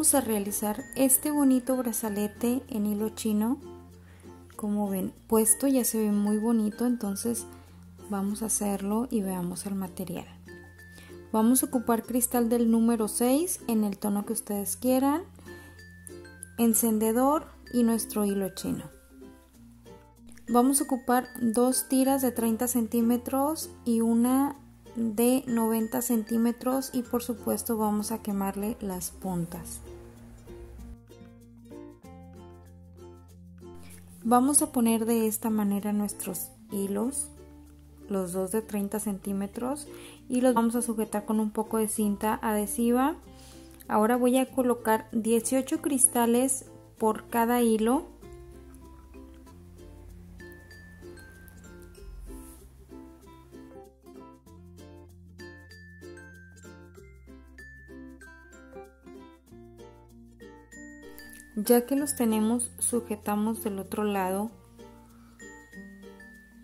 vamos a realizar este bonito brazalete en hilo chino. Como ven, puesto ya se ve muy bonito, entonces vamos a hacerlo y veamos el material. Vamos a ocupar cristal del número 6 en el tono que ustedes quieran, encendedor y nuestro hilo chino. Vamos a ocupar dos tiras de 30 centímetros y una de 90 centímetros y por supuesto vamos a quemarle las puntas. Vamos a poner de esta manera nuestros hilos, los dos de 30 centímetros y los vamos a sujetar con un poco de cinta adhesiva. Ahora voy a colocar 18 cristales por cada hilo Ya que los tenemos, sujetamos del otro lado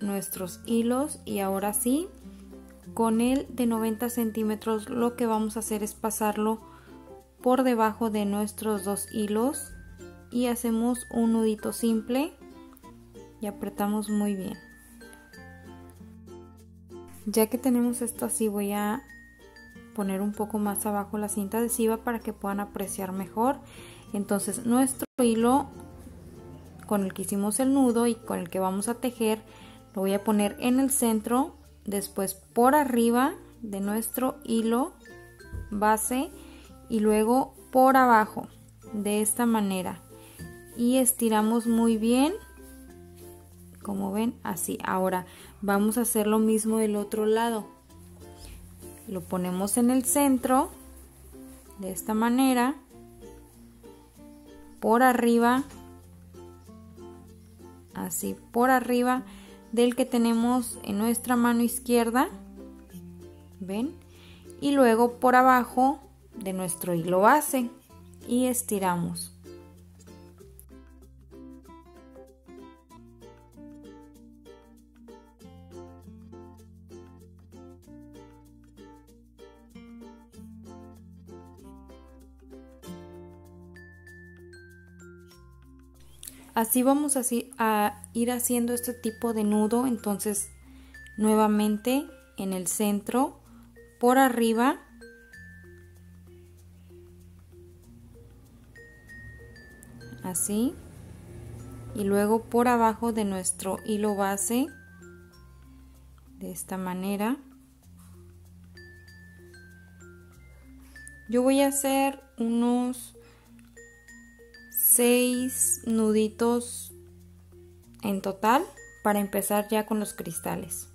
nuestros hilos y ahora sí, con el de 90 centímetros lo que vamos a hacer es pasarlo por debajo de nuestros dos hilos y hacemos un nudito simple y apretamos muy bien. Ya que tenemos esto así voy a poner un poco más abajo la cinta adhesiva para que puedan apreciar mejor entonces nuestro hilo con el que hicimos el nudo y con el que vamos a tejer lo voy a poner en el centro, después por arriba de nuestro hilo base y luego por abajo de esta manera. Y estiramos muy bien como ven así. Ahora vamos a hacer lo mismo del otro lado. Lo ponemos en el centro de esta manera por arriba, así por arriba del que tenemos en nuestra mano izquierda, ¿ven? Y luego por abajo de nuestro hilo base y estiramos. Así vamos a ir haciendo este tipo de nudo, entonces nuevamente en el centro, por arriba, así, y luego por abajo de nuestro hilo base, de esta manera. Yo voy a hacer unos 6 nuditos en total para empezar ya con los cristales.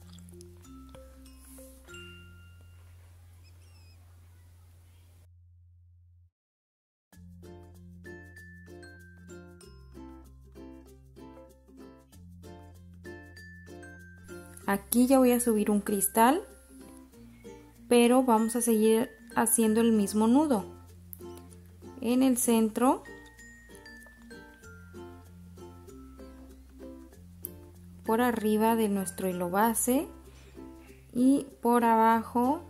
Aquí ya voy a subir un cristal, pero vamos a seguir haciendo el mismo nudo. En el centro por arriba de nuestro hilo base y por abajo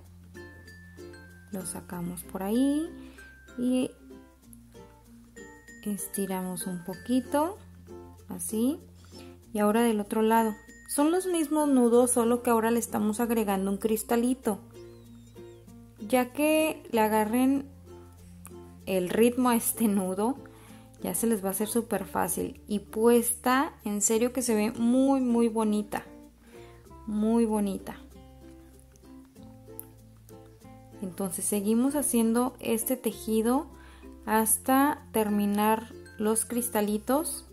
lo sacamos por ahí y estiramos un poquito así. Y ahora del otro lado. Son los mismos nudos solo que ahora le estamos agregando un cristalito. Ya que le agarren el ritmo a este nudo ya se les va a hacer súper fácil. Y puesta en serio que se ve muy muy bonita. Muy bonita. Entonces seguimos haciendo este tejido hasta terminar los cristalitos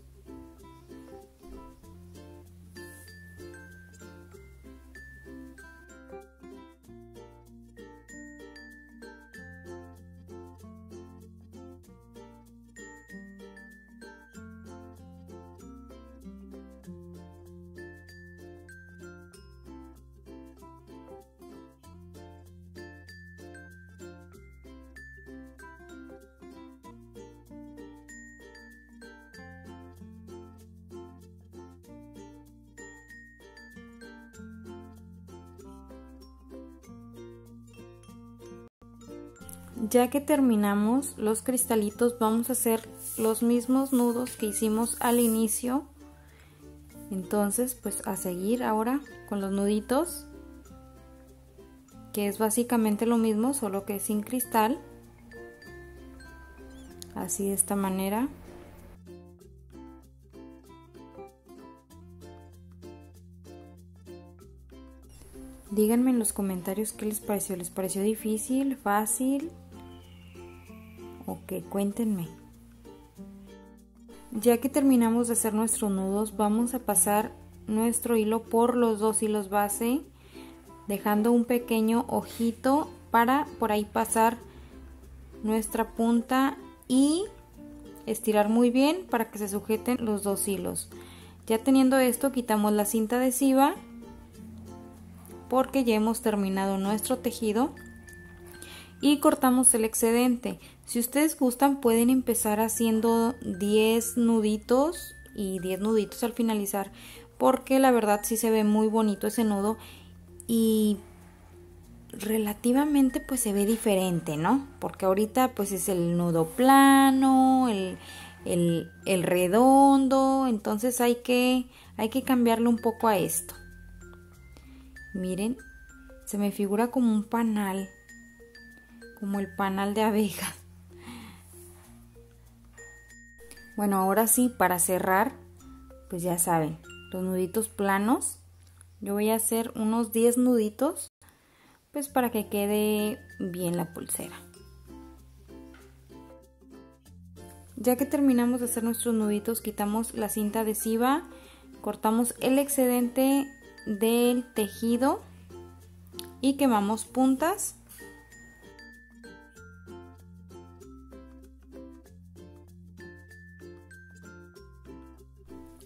ya que terminamos los cristalitos vamos a hacer los mismos nudos que hicimos al inicio. Entonces pues a seguir ahora con los nuditos que es básicamente lo mismo solo que sin cristal. Así de esta manera. Díganme en los comentarios qué les pareció. Les pareció difícil fácil cuéntenme ya que terminamos de hacer nuestros nudos vamos a pasar nuestro hilo por los dos hilos base dejando un pequeño ojito para por ahí pasar nuestra punta y estirar muy bien para que se sujeten los dos hilos. Ya teniendo esto quitamos la cinta adhesiva porque ya hemos terminado nuestro tejido y cortamos el excedente. Si ustedes gustan pueden empezar haciendo 10 nuditos y 10 nuditos al finalizar porque la verdad sí se ve muy bonito ese nudo y relativamente pues se ve diferente, ¿no? Porque ahorita pues es el nudo plano, el, el, redondo, entonces hay que, hay que cambiarle un poco a esto. Miren, se me figura como un panal, como el panal de abejas. Bueno, ahora sí, para cerrar, pues ya saben, los nuditos planos. Yo voy a hacer unos 10 nuditos, pues para que quede bien la pulsera. Ya que terminamos de hacer nuestros nuditos, quitamos la cinta adhesiva, cortamos el excedente del tejido y quemamos puntas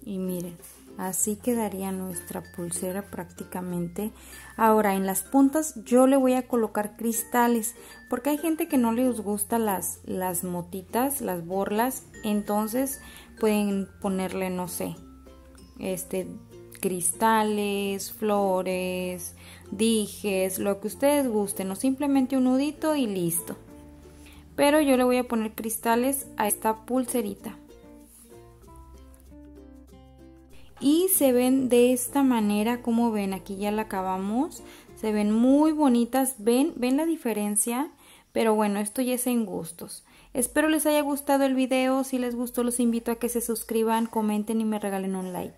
y miren así quedaría nuestra pulsera prácticamente ahora en las puntas yo le voy a colocar cristales porque hay gente que no les gusta las las motitas las borlas entonces pueden ponerle no sé este cristales, flores, dijes, lo que ustedes gusten o simplemente un nudito y listo. Pero yo le voy a poner cristales a esta pulserita. Y se ven de esta manera, como ven, aquí ya la acabamos. Se ven muy bonitas, ven, ven la diferencia. Pero bueno, esto ya es en gustos. Espero les haya gustado el video. Si les gustó, los invito a que se suscriban, comenten y me regalen un like.